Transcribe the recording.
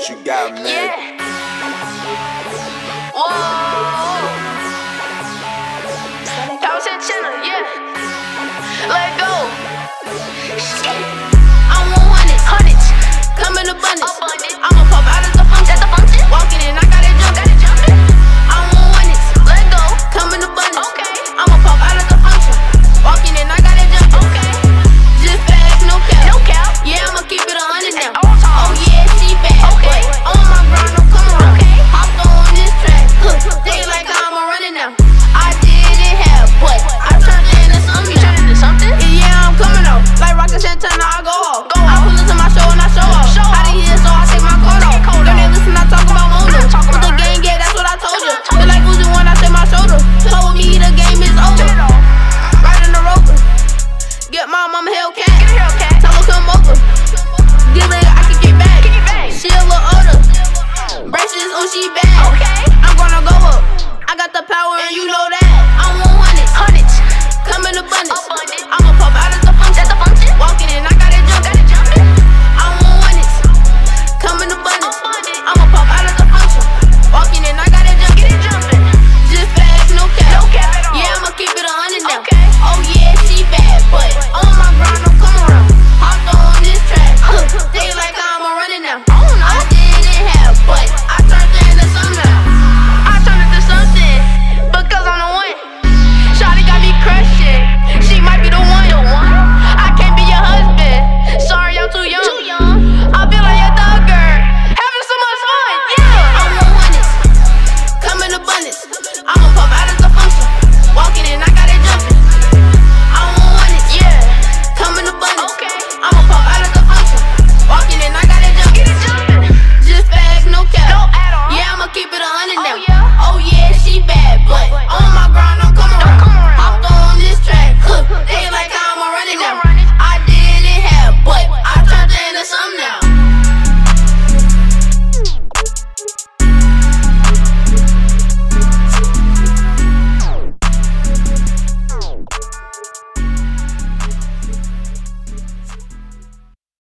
what you got, man. Yeah. mama Hellcat.